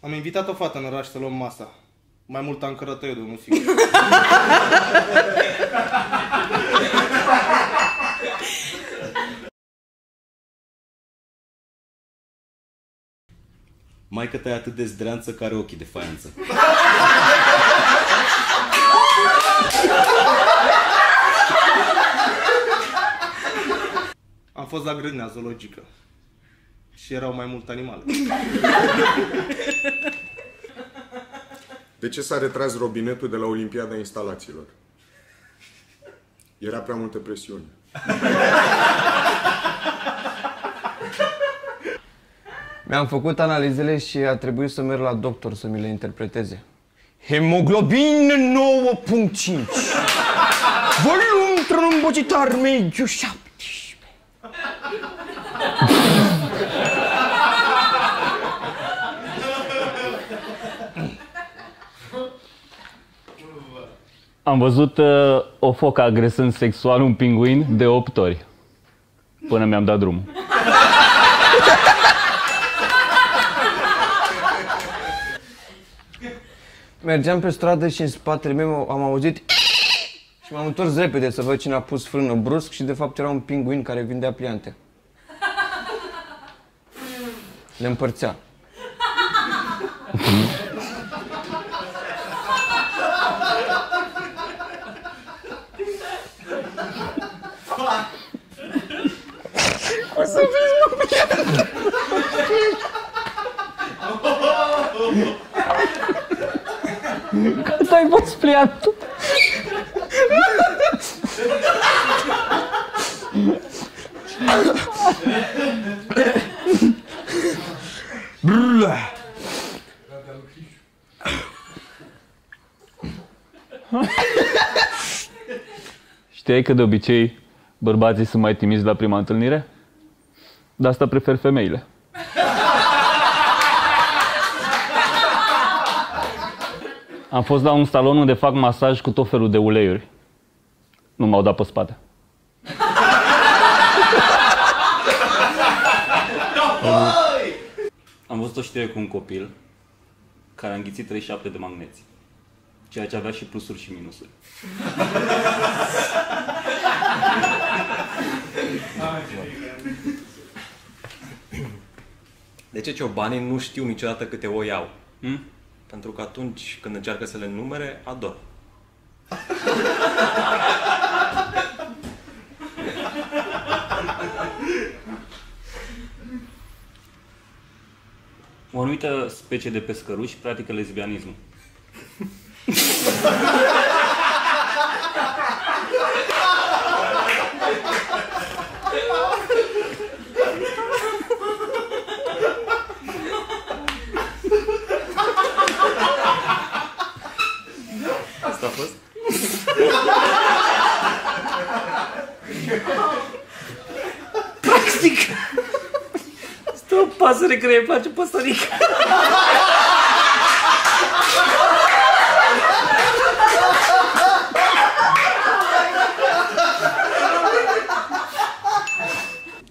Am invitat o fată în oraș să luăm masa. Mai mult am cărătă eu de unul singur. Mai că e atât de zdreanță care ochii de faianță. Am fost la grădina zoologică. Și erau mai multe animale. De ce s-a retras robinetul de la Olimpiada Instalațiilor? Era prea multă presiune. Mi-am făcut analizele și a trebuit să merg la doctor să mi le interpreteze. Hemoglobin 9.5 Volum trombocitar mediu 17 Am văzut uh, o focă agresând sexual un pinguin de 8 ori. Până mi-am dat drumul. Mergeam pe stradă și în spatele meu am auzit și m-am întors repede să văd cine a pus frână brusc și de fapt era un pinguin care vindea pliante. Le împărțea. Cât ai fost pliantul? Știai că de obicei bărbații sunt mai timizi la prima întâlnire? De asta prefer femeile. Am fost la un salon unde fac masaj cu tot felul de uleiuri. Nu m-au dat pe spate. Am văzut o știre cu un copil care a înghițit 37 de magneți. Ceea ce avea și plusuri și minusuri. De ce ciobanii nu știu niciodată câte oi au? Hmm? Pentru că atunci când încearcă să le numere, ador. O anumită specie de pescăruși practică lesbianismul. o pasăre care îi place păsărica.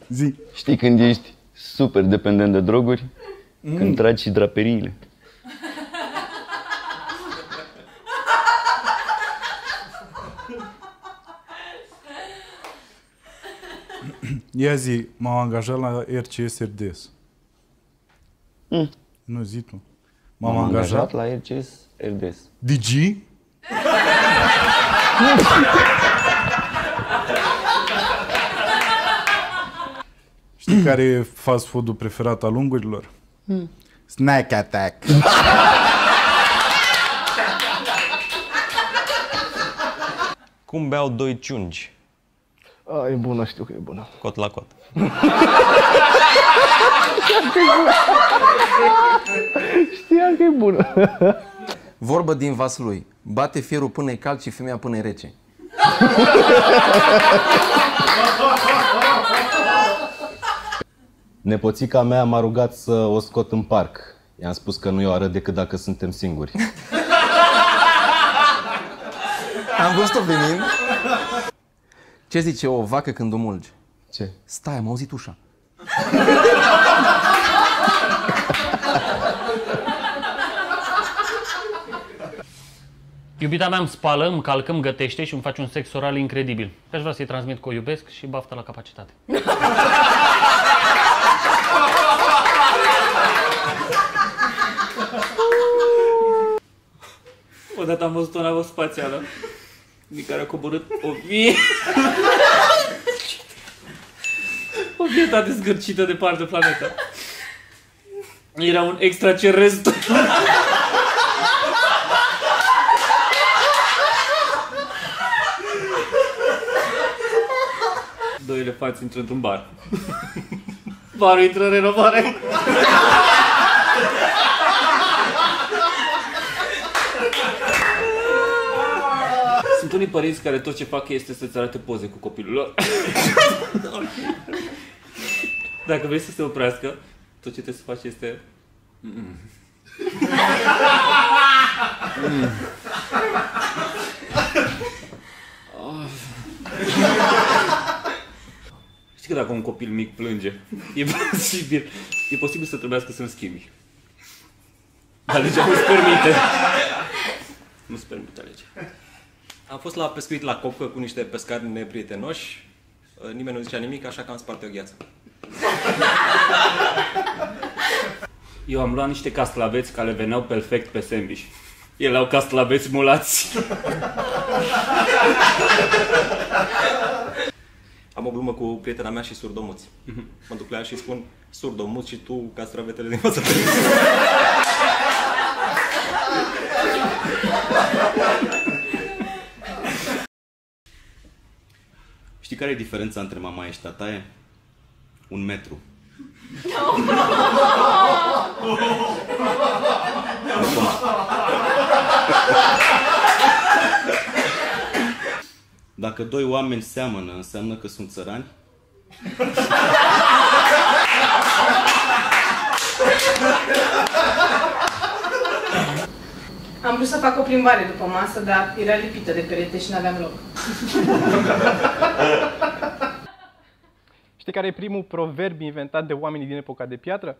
Zi. Știi când ești super dependent de droguri? Mm. Când tragi și draperiile. Ia zi, m-am angajat la RCS RDS. Mm. Nu, zi tu. M-am angajat la RCS RDS. DG? Știi care e fast food-ul preferat al ungurilor? Mm. Snack Attack. Cum beau doi ciungi? A, e bună, știu că e bună. Cot la cot. Știam că e bună. Vorbă din vas lui. Bate fierul până e cald și femeia până e rece. Nepoțica mea m-a rugat să o scot în parc. I-am spus că nu i-o arăt decât dacă suntem singuri. Am văzut-o venind. Ce zice o vacă când o mulgi? Ce? Stai, am auzit ușa. Iubita mea îmi spală, îmi calcă, îmi gătește și îmi face un sex oral incredibil. Și aș vrea să-i transmit că o iubesc și baftă la capacitate. Odată am văzut o navă spațială din care a coborât o vie. o vietate zgârcită de parte planetă. Era un extraterestru. Doi elefanți intră într-un bar. Barul intră în renovare. Unii părinți care tot ce fac este să-ți arate poze cu copilul lor. Dacă vrei să se oprească, tot ce trebuie să faci este... Mm. Mm. Oh. Știi că dacă un copil mic plânge, e posibil, e posibil să trebuiască să-l schimbi. Dar legea nu-ți permite. Nu-ți permite legea. Am fost la pescuit la copcă cu niște pescari neprietenoși. Nimeni nu zicea nimic, așa că am spart o gheață. Eu am luat niște castraveți care veneau perfect pe sandwich. Ele au castraveți mulați. Am o glumă cu prietena mea și surdomuți. Mă duc la ea și spun, surdomuți și tu castravetele din fața Știi care e diferența între mamaie și tataie? Un metru. Dacă doi oameni seamănă, înseamnă că sunt țărani? Vrut să fac o plimbare după masă, dar era lipită de perete și n-aveam loc. Știi care e primul proverb inventat de oamenii din epoca de piatră?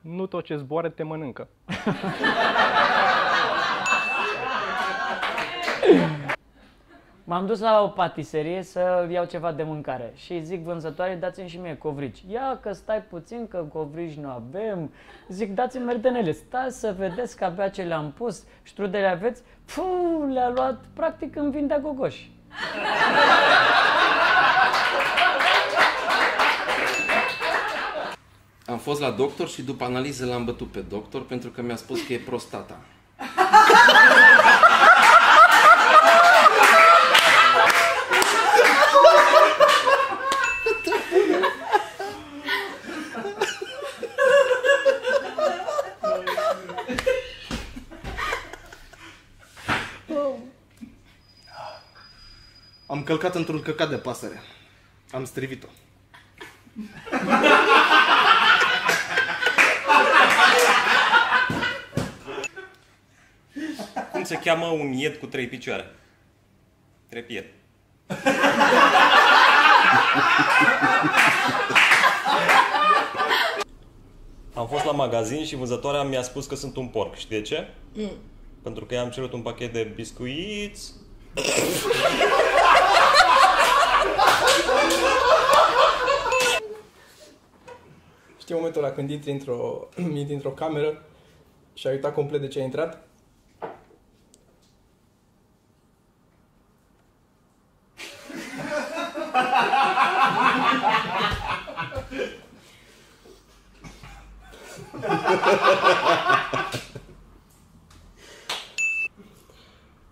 Nu tot ce zboară te mănâncă. M-am dus la o patiserie să iau ceva de mâncare și zic vânzătoare, dați-mi și mie covrici. Ia că stai puțin, că covrici nu avem. Zic, dați-mi merdenele, stați să vedeți că abia ce le-am pus. Ștrudele aveți? Puh, le-a luat practic în vindea gogoși. Am fost la doctor și după analiză l-am bătut pe doctor pentru că mi-a spus că e prostata. Călcat într-un căcat de pasăre. Am strivit-o. Cum se cheamă un ied cu trei picioare? Trepied. Am fost la magazin și vânzătoarea mi-a spus că sunt un porc. Știi de ce? Mm. Pentru că i-am cerut un pachet de biscuiți. Știi momentul ăla când intri într-o, intri într-o cameră și ai uitat complet de ce ai intrat?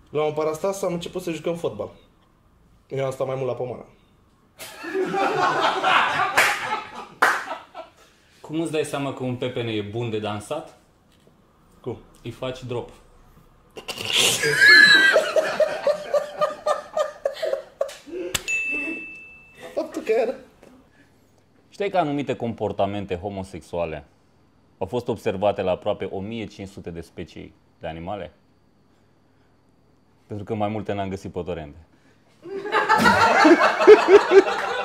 La un parastas am început să jucăm fotbal. Eu am stat mai mult la pomană. Cum îți dai seama că un pepene e bun de dansat? Cum? Îi faci drop. Faptul că era. Știi că anumite comportamente homosexuale au fost observate la aproape 1500 de specii de animale? Pentru că mai multe n-am găsit pe torrente.